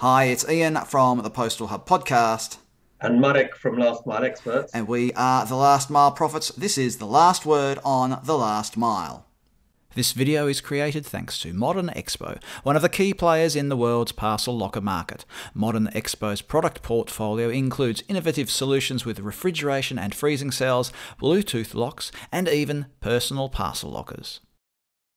Hi, it's Ian from the Postal Hub podcast. And Marek from Last Mile Experts. And we are the Last Mile Prophets. This is the last word on the last mile. This video is created thanks to Modern Expo, one of the key players in the world's parcel locker market. Modern Expo's product portfolio includes innovative solutions with refrigeration and freezing cells, Bluetooth locks, and even personal parcel lockers.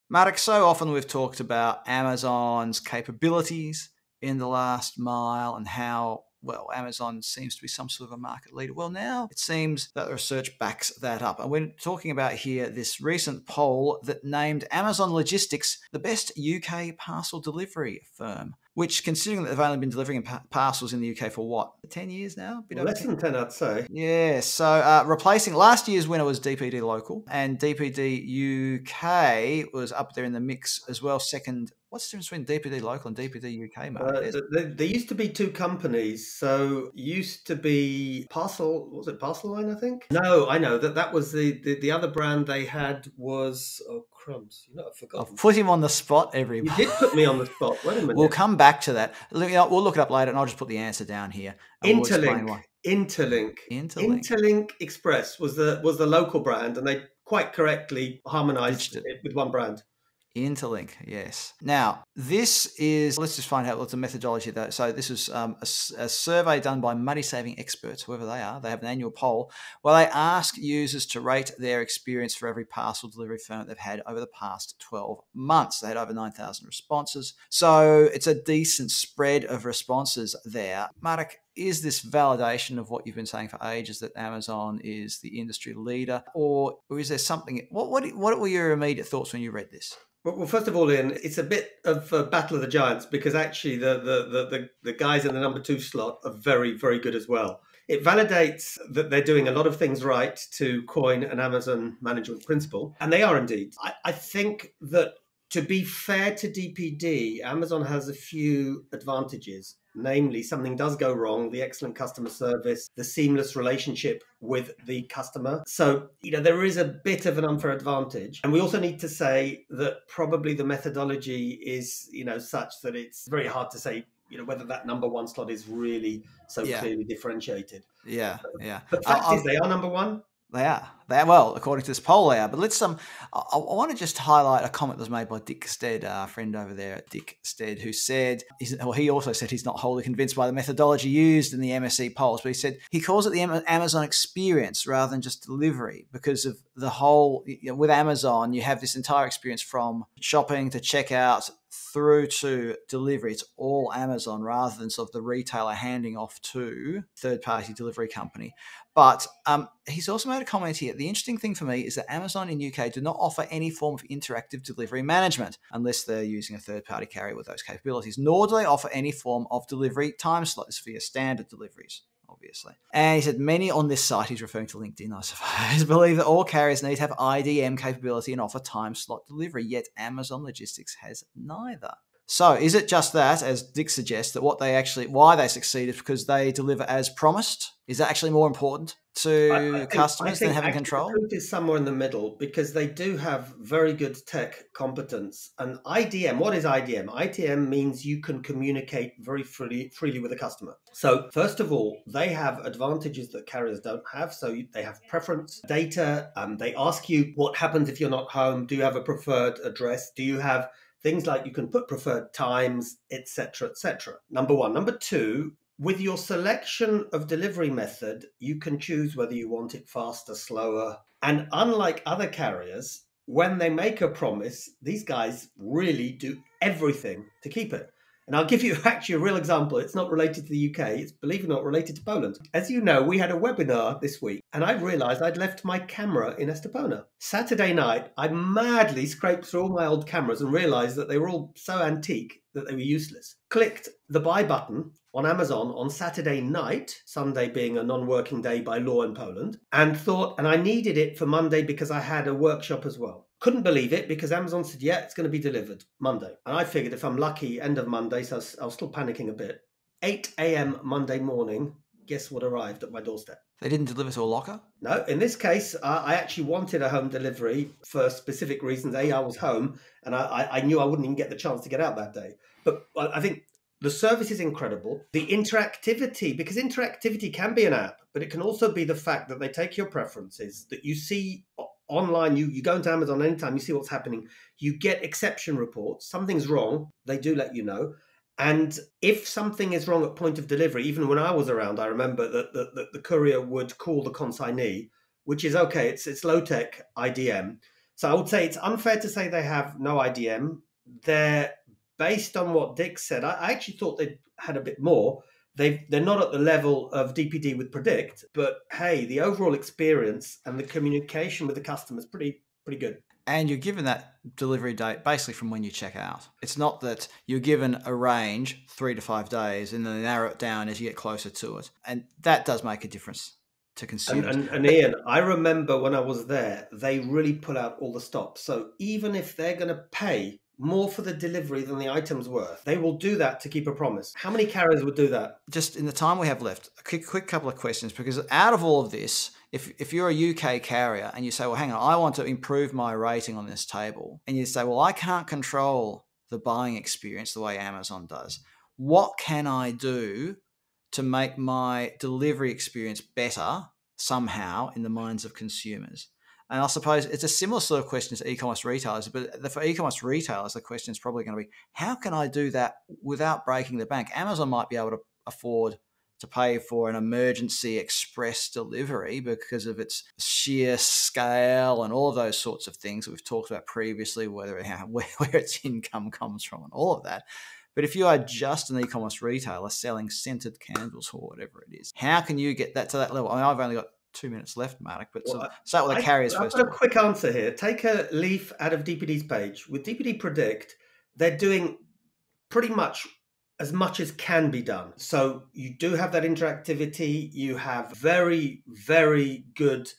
Marek, so often we've talked about Amazon's capabilities in the last mile and how well, Amazon seems to be some sort of a market leader. Well, now it seems that the research backs that up. And we're talking about here this recent poll that named Amazon Logistics the best UK parcel delivery firm which considering that they've only been delivering parcels in the UK for what, 10 years now? Well, less 10? than 10, I'd say. Yeah, so uh, replacing last year's winner was DPD Local, and DPD UK was up there in the mix as well, second. What's the difference between DPD Local and DPD UK, Mark? Uh, there, there, used to be two companies. So used to be Parcel, was it Parceline, I think? No, I know that that was the, the, the other brand they had was, oh, crumbs. You know, I've forgotten. I've put him on the spot, everybody. You did put me on the spot. Wait a minute. We'll come back to that. We'll look it up later, and I'll just put the answer down here. Interlink. We'll Interlink. Interlink. Interlink Express was the was the local brand, and they quite correctly harmonized it with one brand. Interlink, yes. Now, this is, let's just find out what's the methodology though. So, this is um, a, a, survey done by MoneySavingExperts, whoever they are. They have an annual poll where they ask users to rate their experience for every parcel delivery firm they've had over the past 12 months. They had over 9,000 responses. So, it's a decent spread of responses there. Marek, is this validation of what you've been saying for ages that Amazon is the industry leader, or, or is there something? What, what, what were your immediate thoughts when you read this? Well, first of all, Ian, it's a bit of a battle of the giants because actually the, the, the, the, the guys in the number two slot are very, very good as well. It validates that they're doing a lot of things right to coin an Amazon management principle, and they are indeed. I, I think that to be fair to DPD, Amazon has a few advantages. Namely something does go wrong the excellent customer service the seamless relationship with the customer. So you know there is a bit of an unfair advantage. And we also need to say that probably the methodology is you know such that it's very hard to say you know whether that number one slot is really so yeah. clearly differentiated. Yeah yeah. But fact I'll, is they are number one they are. They are, well, according to this poll, they are. But let's um, I, I want to just highlight a comment that was made by Dick Stead, our friend over there at Dick Stead, who said, well, he also said he's not wholly convinced by the methodology used in the MSE polls, but he said he calls it the Amazon experience rather than just delivery because of the whole. You know, with Amazon, you have this entire experience from shopping to checkout through to delivery. It's all Amazon rather than sort of the retailer handing off to third party delivery company. But um, he's also made a comment here. The interesting thing for me is that Amazon in UK do not offer any form of interactive delivery management unless they're using a third party carrier with those capabilities, nor do they offer any form of delivery time slots for your standard deliveries obviously. And he said many on this site, he's referring to LinkedIn, I suppose, believe that all carriers need to have IDM capability and offer time slot delivery, yet Amazon Logistics has neither. So is it just that, as Dick suggests, that what they actually why they succeed is because they deliver as promised? Is that actually more important to I, I think, customers than having control? Is somewhere in the middle because they do have very good tech competence. And IDM, what is IDM? IDM means you can communicate very freely freely with a customer. So first of all, they have advantages that carriers don't have. So they have preference data. Um, they ask you what happens if you're not home. Do you have a preferred address? Do you have things like you can put preferred times, etc., etc. Number one. Number two, with your selection of delivery method, you can choose whether you want it faster, slower. And unlike other carriers, when they make a promise, these guys really do everything to keep it. And I'll give you actually a real example. It's not related to the UK, it's believe it or not related to Poland. As you know, we had a webinar this week and I realized I'd left my camera in Estepona. Saturday night, I madly scraped through all my old cameras and realized that they were all so antique that they were useless. Clicked the buy button on Amazon on Saturday night, Sunday being a non working day by law in Poland, and thought, and I needed it for Monday because I had a workshop as well. Couldn't believe it because Amazon said, yeah, it's going to be delivered Monday. And I figured if I'm lucky, end of Monday, so I was, I was still panicking a bit. 8 a.m. Monday morning, guess what arrived at my doorstep? They didn't deliver to a locker? No, in this case, uh, I actually wanted a home delivery for specific reasons. A, I was home and I, I, knew I wouldn't even get the chance to get out that day. But I think the service is incredible. The interactivity, because interactivity can be an app, but it can also be the fact that they take your preferences, that you see online, you, you go into Amazon anytime, you see what's happening, you get exception reports, something's wrong, they do let you know. And if something is wrong at point of delivery, even when I was around, I remember that the, the, the courier would call the consignee, which is okay, it's, it's low tech IDM. So I would say it's unfair to say they have no IDM. They're based on what Dick said, I, I actually thought they had a bit more. They they're not at the level of DPD with Predict, but hey, the overall experience and the communication with the customer is pretty pretty good. And you're given that delivery date basically from when you check out. It's not that you're given a range, three to five days, and then narrow it down as you get closer to it. And that does make a difference to consumers. And, and, and, Ian, I remember when I was there, they really pull out all the stops. So even if they're going to pay more for the delivery than the item's worth. They will do that to keep a promise. How many carriers would do that? Just in the time we have left, a quick, quick couple of questions because out of all of this, if, if you're a UK carrier and you say, well, hang on, I want to improve my rating on this table, and you say, well, I can't control the buying experience the way Amazon does, what can I do to make my delivery experience better somehow in the minds of consumers? And I suppose it's a similar sort of question to e-commerce retailers, but for e-commerce retailers, the question is probably going to be, how can I do that without breaking the bank? Amazon might be able to afford to pay for an emergency express delivery because of its sheer scale and all of those sorts of things we've talked about previously, whether where, where its income comes from and all of that. But if you are just an e-commerce retailer selling scented candles or whatever it is, how can you get that to that level? I mean, I've only got two minutes left, Mark. But well, start with the I, carriers I've first. Got a quick answer here. Take a leaf out of DPD's page. With DPD Predict, they're doing pretty much as much as can be done. So you do have that interactivity. You have very, very good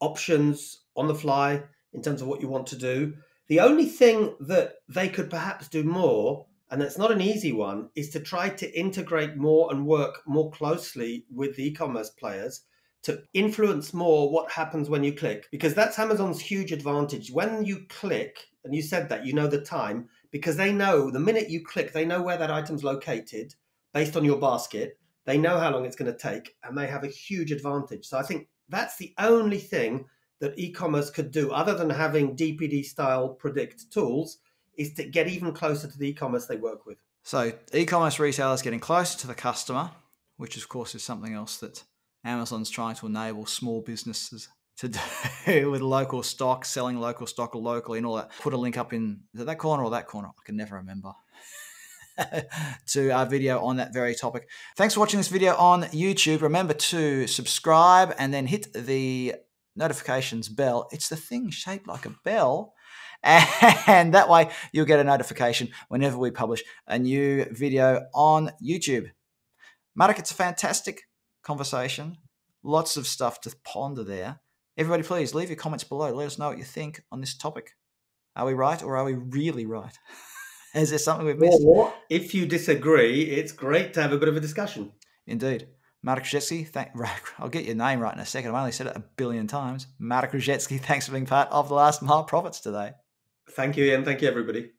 options on the fly in terms of what you want to do. The only thing that they could perhaps do more, and it's not an easy one, is to try to integrate more and work more closely with the e commerce players to influence more what happens when you click because that's Amazon's huge advantage. When you click, and you said that, you know the time because they know the minute you click, they know where that item's located based on your basket. They know how long it's going to take and they have a huge advantage. So I think that's the only thing that e-commerce could do other than having DPD style predict tools is to get even closer to the e-commerce they work with. So e-commerce retailers getting closer to the customer, which of course is something else that Amazon's trying to enable small businesses to do with local stock, selling local stock locally and all that. Put a link up in that corner or that corner. I can never remember. to our video on that very topic. Thanks for watching this video on YouTube. Remember to subscribe and then hit the notifications bell. It's the thing shaped like a bell. And that way you'll get a notification whenever we publish a new video on YouTube. Marek, it's a fantastic conversation. Lots of stuff to ponder there. Everybody, please leave your comments below. Let us know what you think on this topic. Are we right or are we really right? Is there something we've missed? Or if you disagree, it's great to have a bit of a discussion. Indeed. Marek Krzyzewski, thank, I'll get your name right in a second. I've only said it a billion times. Marek Krzyzewski, thanks for being part of the Last Mile Prophets today. Thank you, Ian. Thank you, everybody.